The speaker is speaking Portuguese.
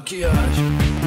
maquiagem.